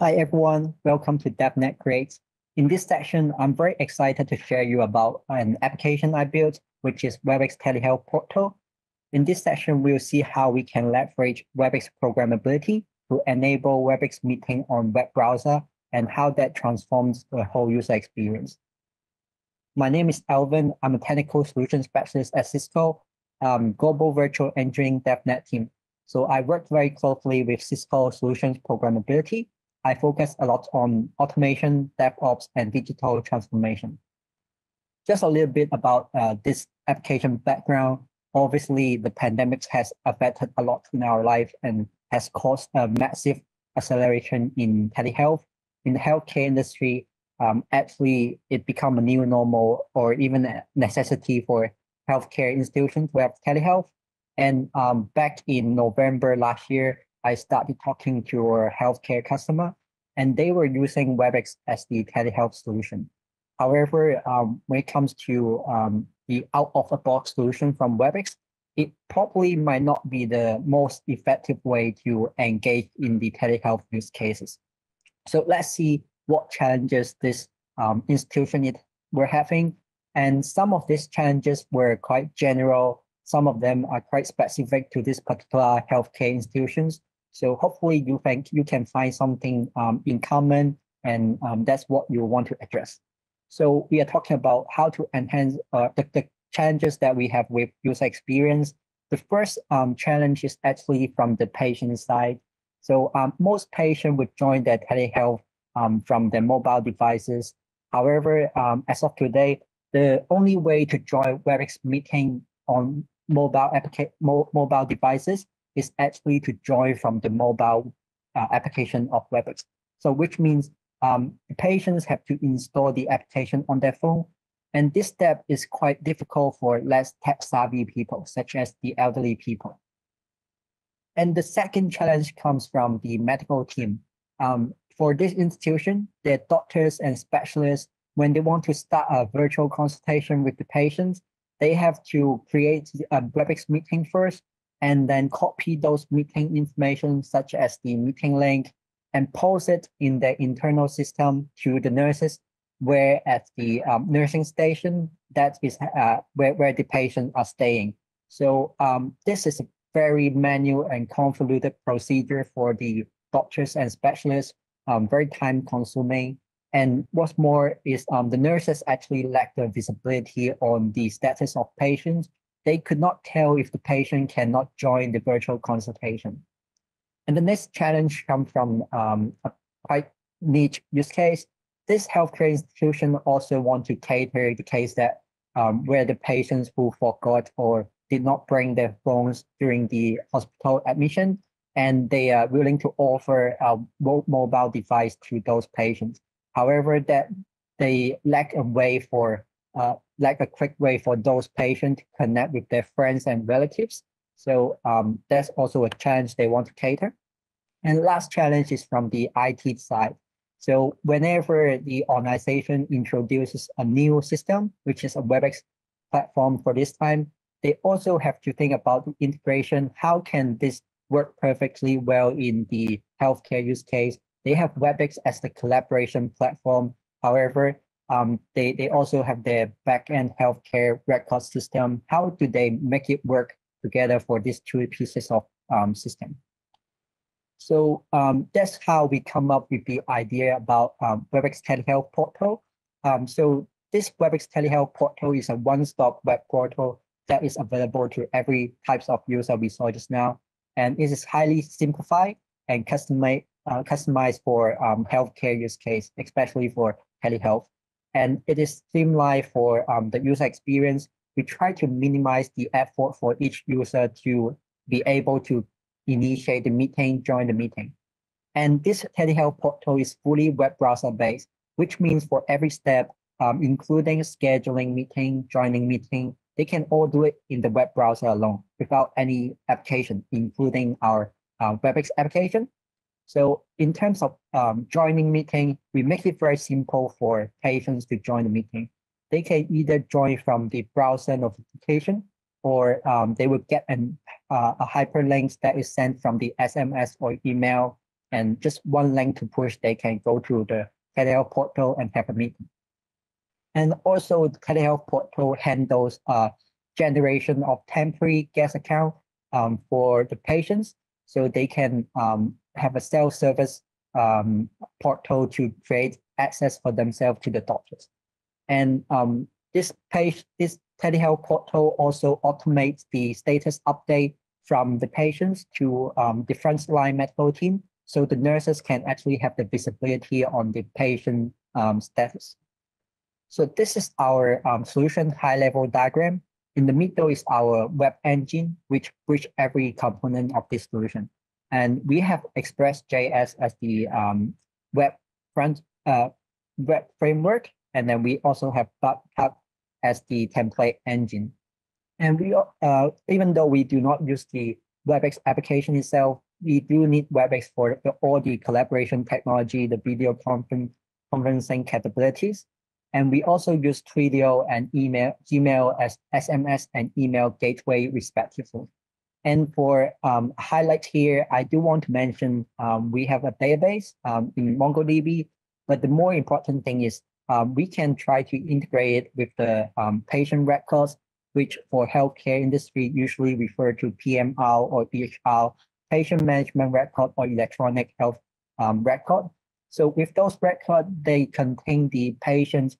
Hi everyone, welcome to DevNet Creates. In this section, I'm very excited to share you about an application I built, which is WebEx Telehealth Portal. In this section, we'll see how we can leverage WebEx programmability to enable WebEx meeting on web browser and how that transforms the whole user experience. My name is Alvin. I'm a technical solution specialist at Cisco, um, Global Virtual Engineering DevNet team. So I work very closely with Cisco Solutions Programmability I focus a lot on automation, DevOps, and digital transformation. Just a little bit about uh, this application background. Obviously, the pandemic has affected a lot in our life and has caused a massive acceleration in telehealth. In the healthcare industry, um, actually, it become a new normal or even a necessity for healthcare institutions to have telehealth. And um, back in November last year, I started talking to our healthcare customer, and they were using WebEx as the telehealth solution. However, um, when it comes to um, the out-of-the-box solution from WebEx, it probably might not be the most effective way to engage in the telehealth use cases. So let's see what challenges this um, institution it were having. And some of these challenges were quite general. Some of them are quite specific to this particular healthcare institutions. So hopefully you think you can find something um, in common and um, that's what you want to address. So we are talking about how to enhance uh, the, the challenges that we have with user experience. The first um, challenge is actually from the patient side. So um, most patients would join their telehealth um, from their mobile devices. However, um, as of today, the only way to join WebEx meeting on mobile mo mobile devices is actually to join from the mobile uh, application of WebEx. So which means um, patients have to install the application on their phone. And this step is quite difficult for less tech savvy people, such as the elderly people. And the second challenge comes from the medical team. Um, for this institution, the doctors and specialists, when they want to start a virtual consultation with the patients, they have to create a WebEx meeting first and then copy those meeting information such as the meeting link and post it in the internal system to the nurses where at the um, nursing station that is uh, where, where the patients are staying. So um, this is a very manual and convoluted procedure for the doctors and specialists, um, very time consuming. And what's more is um, the nurses actually lack the visibility on the status of patients they could not tell if the patient cannot join the virtual consultation. And the next challenge comes from um, a quite niche use case. This healthcare institution also want to cater the case that um, where the patients who forgot or did not bring their phones during the hospital admission, and they are willing to offer a mobile device to those patients. However, that they lack a way for uh, like a quick way for those patients to connect with their friends and relatives. So um, that's also a challenge they want to cater. And last challenge is from the IT side. So whenever the organization introduces a new system, which is a WebEx platform for this time, they also have to think about the integration. How can this work perfectly well in the healthcare use case? They have WebEx as the collaboration platform. However, um, they, they also have their backend healthcare record system. How do they make it work together for these two pieces of um, system? So um, that's how we come up with the idea about um, WebEx Telehealth Portal. Um, so this WebEx Telehealth Portal is a one-stop web portal that is available to every types of user we saw just now. And it is highly simplified and customized, uh, customized for um, healthcare use case, especially for telehealth and it is streamlined for um, the user experience. We try to minimize the effort for each user to be able to initiate the meeting, join the meeting. And this telehealth portal is fully web browser based, which means for every step, um, including scheduling meeting, joining meeting, they can all do it in the web browser alone without any application, including our uh, WebEx application so in terms of um, joining meeting, we make it very simple for patients to join the meeting. They can either join from the browser notification or um, they will get an, uh, a hyperlink that is sent from the SMS or email. and just one link to push, they can go to the telehealth portal and have a meeting. And also the telehealth portal handles uh, generation of temporary guest account um, for the patients. So they can um, have a self-service um, portal to create access for themselves to the doctors. And um, this page, this telehealth portal also automates the status update from the patients to um, the frontline medical team. So the nurses can actually have the visibility on the patient um, status. So this is our um, solution high-level diagram. In the middle is our web engine, which bridge every component of this solution. And we have Express.js as the um, web front uh, web framework, and then we also have Flutter as the template engine. And we, uh, even though we do not use the WebEx application itself, we do need WebEx for the, all the collaboration technology, the video conference, conferencing capabilities. And we also use Twilio and email, Gmail as SMS and email gateway respectively. And for um, highlight here, I do want to mention um, we have a database um, in MongoDB, but the more important thing is um, we can try to integrate it with the um, patient records, which for healthcare industry usually refer to PMR or EHR, patient management record or electronic health um, record. So with those records, they contain the patient's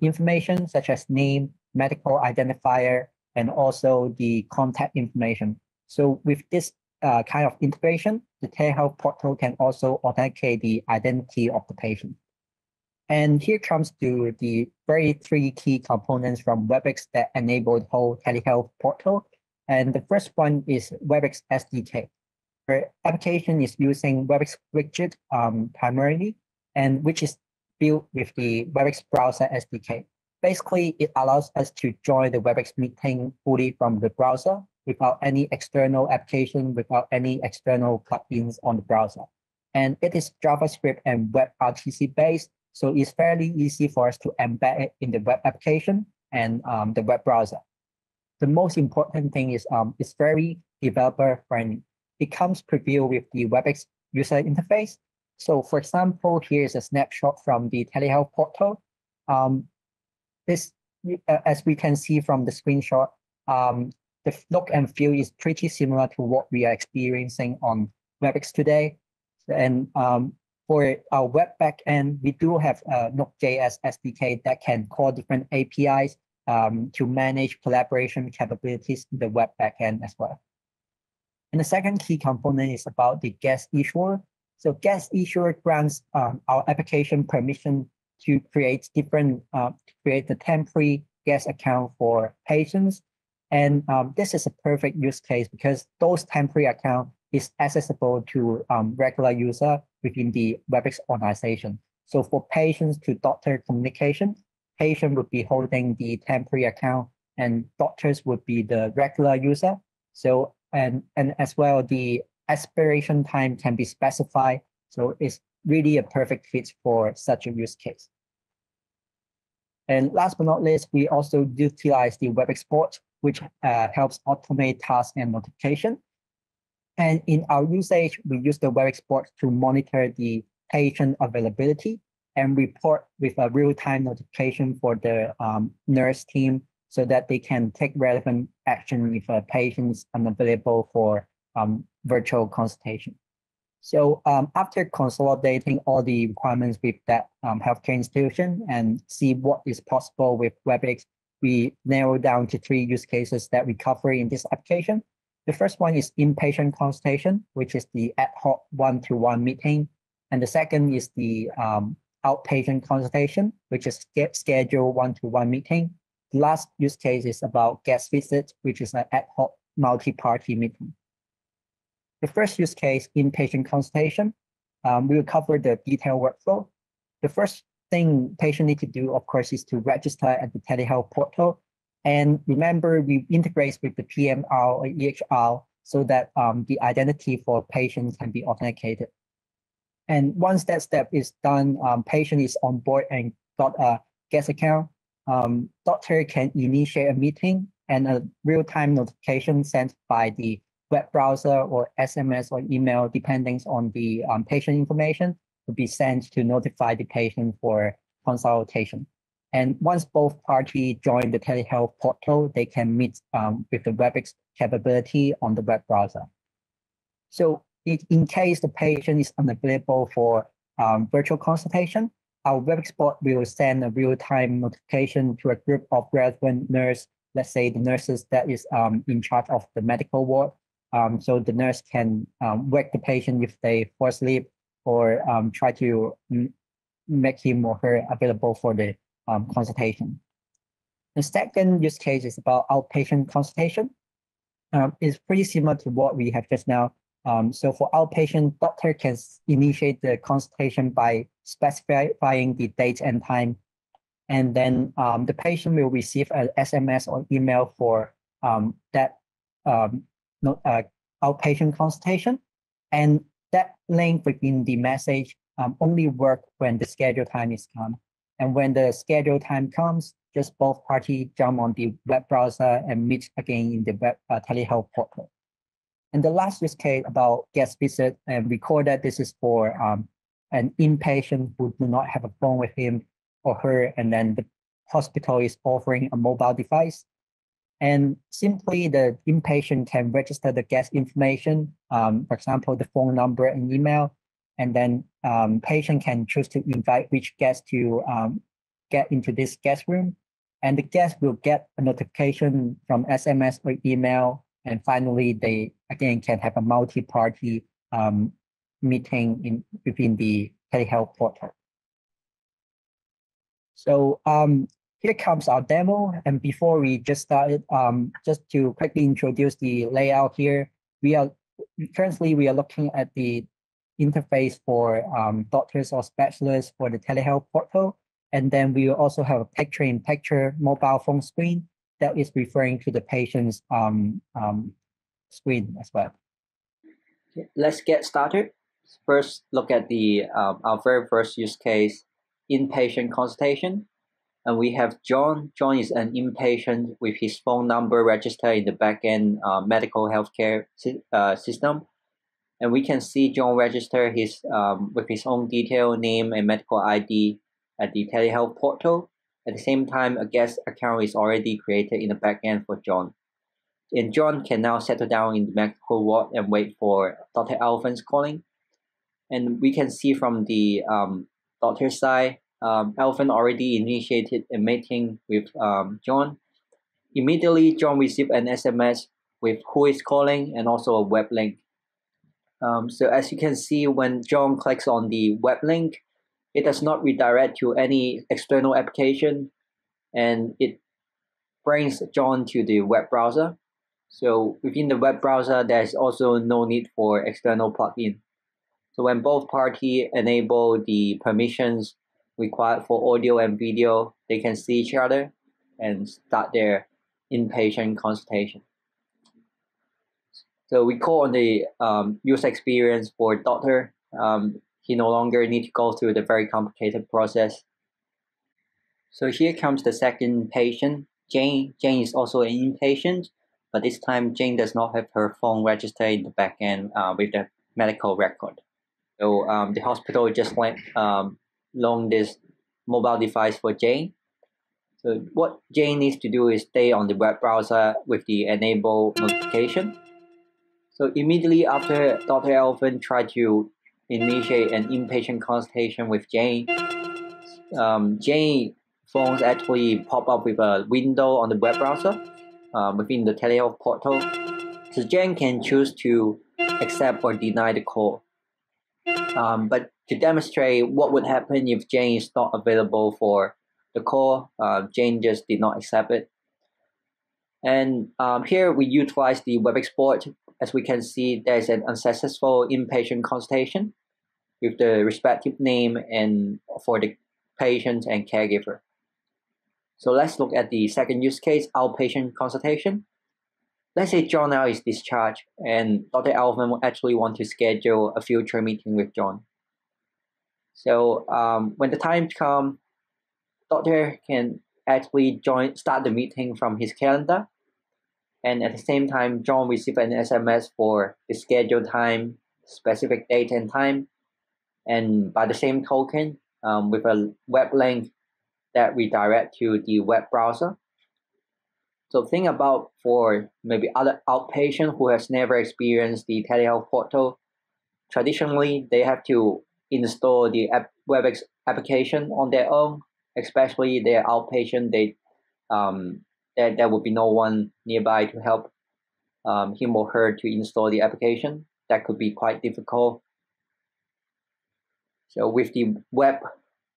information such as name, medical identifier, and also the contact information. So with this uh, kind of integration, the telehealth portal can also authenticate the identity of the patient. And here comes to the very three key components from WebEx that enable the whole telehealth portal. And the first one is WebEx SDK. The application is using WebEx widget um, primarily, and which is built with the WebEx browser SDK. Basically, it allows us to join the WebEx meeting fully from the browser without any external application, without any external plugins on the browser. And it is JavaScript and WebRTC based, so it's fairly easy for us to embed it in the web application and um, the web browser. The most important thing is um, it's very developer friendly. It comes preview with the WebEx user interface. So for example, here's a snapshot from the telehealth portal. Um, this, uh, as we can see from the screenshot, um, the look and feel is pretty similar to what we are experiencing on WebEx today. And um, for our web backend, we do have a Node.js SDK that can call different APIs um, to manage collaboration capabilities in the web backend as well. And the second key component is about the guest issuer. So guest issuer grants um, our application permission to create different, uh, to create the temporary guest account for patients. And um, this is a perfect use case because those temporary account is accessible to um, regular user within the WebEx organization. So for patients to doctor communication, patient would be holding the temporary account and doctors would be the regular user. So, and, and as well, the expiration time can be specified. So it's really a perfect fit for such a use case. And last but not least, we also utilize the WebEx bot, which uh, helps automate tasks and notification. And in our usage, we use the WebEx bot to monitor the patient availability and report with a real-time notification for the um, nurse team so that they can take relevant action if a patient is unavailable for um, virtual consultation. So um, after consolidating all the requirements with that um, healthcare institution and see what is possible with WebEx, we narrow down to three use cases that we cover in this application. The first one is inpatient consultation, which is the ad hoc one-to-one meeting. And the second is the um, outpatient consultation, which is scheduled one-to-one meeting. The last use case is about guest visit, which is an ad hoc multi-party meeting. The first use case, inpatient consultation, um, we will cover the detailed workflow. The first thing patient need to do, of course, is to register at the telehealth portal and remember, we integrate with the PMR or EHR so that um, the identity for patients can be authenticated. And once that step is done, um, patient is on board and got a guest account. Um, doctor can initiate a meeting and a real-time notification sent by the web browser or SMS or email, depending on the um, patient information, to be sent to notify the patient for consultation. And once both parties join the telehealth portal, they can meet um, with the WebEx capability on the web browser. So in case the patient is unavailable for um, virtual consultation, our WebEx bot will send a real-time notification to a group of relevant nurse, let's say the nurses that is um, in charge of the medical ward. Um, so the nurse can um, wake the patient if they fall asleep or um, try to make him or her available for the um, consultation. The second use case is about outpatient consultation. Um, it's pretty similar to what we have just now. Um, so for outpatient, doctor can initiate the consultation by specifying the date and time. And then um, the patient will receive an SMS or email for um, that um, uh, outpatient consultation. And that link within the message um, only work when the scheduled time is come. And when the scheduled time comes, just both parties jump on the web browser and meet again in the web uh, telehealth portal. And the last use case about guest visit and recorded, this is for um, an inpatient who do not have a phone with him or her, and then the hospital is offering a mobile device. And simply the inpatient can register the guest information, um, for example, the phone number and email, and then um, patient can choose to invite which guest to um, get into this guest room. And the guest will get a notification from SMS or email. And finally, they again can have a multi-party um, meeting in within the telehealth portal. So um, here comes our demo. And before we just started, um, just to quickly introduce the layout here, we are currently we are looking at the interface for um, doctors or specialists for the telehealth portal. And then we also have a picture-in-picture mobile phone screen that is referring to the patient's um, um, screen as well. Let's get started. First, look at the um, our very first use case, inpatient consultation. And we have John. John is an inpatient with his phone number registered in the backend uh, medical healthcare uh, system and we can see John register his um, with his own detail, name, and medical ID at the telehealth portal. At the same time, a guest account is already created in the backend for John. And John can now settle down in the medical ward and wait for Dr. Alvin's calling. And we can see from the um, doctor's side, um, Alvin already initiated a meeting with um, John. Immediately, John received an SMS with who is calling and also a web link um, so as you can see, when John clicks on the web link, it does not redirect to any external application and it brings John to the web browser. So within the web browser, there's also no need for external plugin. So when both parties enable the permissions required for audio and video, they can see each other and start their inpatient consultation. So we call on the um, user experience for doctor. Um, he no longer need to go through the very complicated process. So here comes the second patient, Jane. Jane is also an inpatient, but this time Jane does not have her phone registered in the backend uh, with the medical record. So um, the hospital just lent, um, loaned this mobile device for Jane. So what Jane needs to do is stay on the web browser with the enable notification. So immediately after Dr. Alvin tried to initiate an inpatient consultation with Jane, um, Jane phones actually pop up with a window on the web browser um, within the telehealth portal. So Jane can choose to accept or deny the call. Um, but to demonstrate what would happen if Jane is not available for the call, uh, Jane just did not accept it. And um, here we utilize the WebEx bot as we can see, there's an unsuccessful inpatient consultation with the respective name and for the patient and caregiver. So let's look at the second use case, outpatient consultation. Let's say John now is discharged and Dr. Alvin will actually want to schedule a future meeting with John. So um, when the time comes, doctor can actually join start the meeting from his calendar And at the same time, John received an SMS for the scheduled time, specific date and time. And by the same token, um, with a web link that redirect to the web browser. So think about for maybe other outpatient who has never experienced the telehealth portal. Traditionally, they have to install the WebEx application on their own, especially their outpatient. They um, there, there will be no one nearby to help um, him or her to install the application. That could be quite difficult. So with the web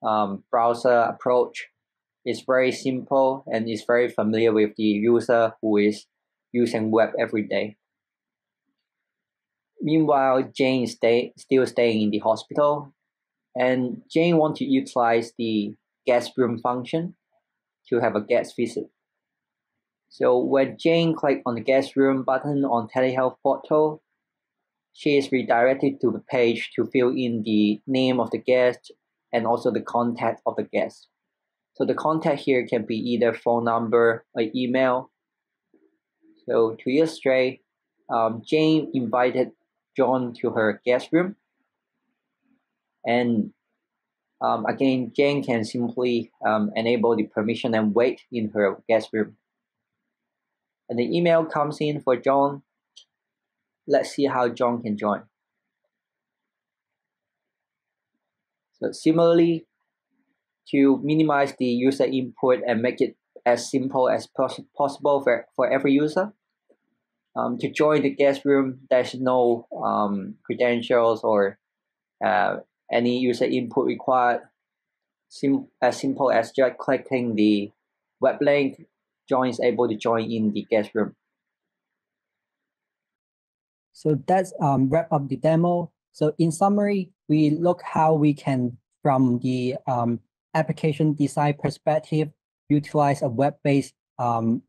um, browser approach, it's very simple and it's very familiar with the user who is using web every day. Meanwhile, Jane is stay, still staying in the hospital, and Jane wants to utilize the guest room function to have a guest visit. So when Jane clicks on the guest room button on telehealth portal, she is redirected to the page to fill in the name of the guest and also the contact of the guest. So the contact here can be either phone number or email. So to illustrate, um, Jane invited John to her guest room. And um, again, Jane can simply um, enable the permission and wait in her guest room. And the email comes in for John. Let's see how John can join. So similarly, to minimize the user input and make it as simple as pos possible for, for every user, um, to join the guest room, there's no um, credentials or uh, any user input required. Sim as simple as just clicking the web link, John is able to join in the guest room. So that's um, wrap up the demo. So in summary, we look how we can, from the um, application design perspective, utilize a web-based um,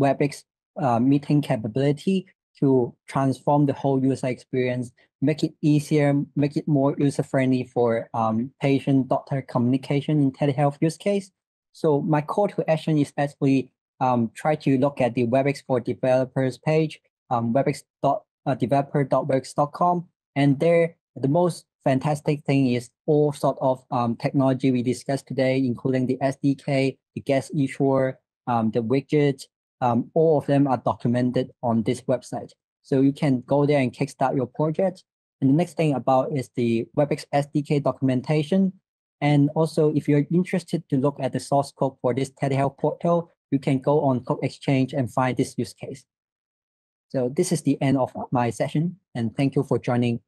WebEx uh, meeting capability to transform the whole user experience, make it easier, make it more user-friendly for um, patient-doctor communication in telehealth use case. So my call to action is basically um, try to look at the WebEx for developers page, um, webex.developer.webex.com, uh, and there the most fantastic thing is all sort of um, technology we discussed today, including the SDK, the guest issuer, um, the widget, um, all of them are documented on this website. So you can go there and kickstart your project. And the next thing about is the WebEx SDK documentation. And also, if you're interested to look at the source code for this telehealth portal, you can go on Code Exchange and find this use case. So this is the end of my session, and thank you for joining